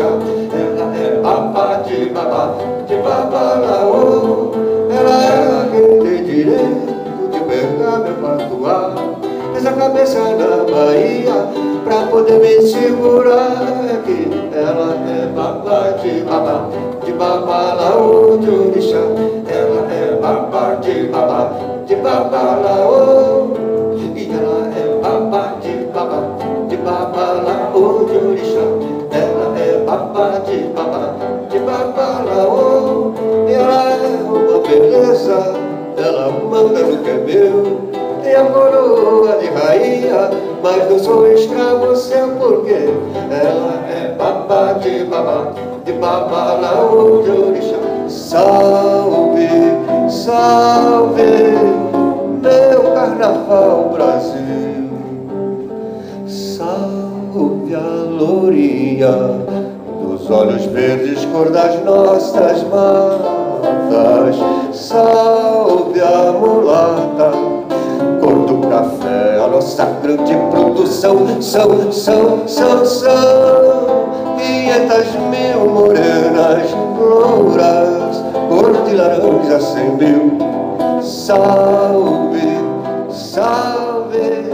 Ela é babá de babá, de babalaô. Ela é quem tem direito de pegar meu patuá. Essa cabeça na Bahia, pra poder me segurar aqui. Ela é babá de babá, de babalaô de orixá. Ela é babá de babá, de babalaô. E ela é babá de babá, de babalaô no que é meu. Tem a coroa de rainha, mas não sou escravo seu porque ela é babá de babá, de babalaô de orixá. Salve, salve, meu carnaval Brasil. Salve a lourinha dos olhos verdes, cor das nossas matas. Salve grande produção. São, são, são, são quinhentas mil morenas louras, cor de laranja cem mil. Salve, salve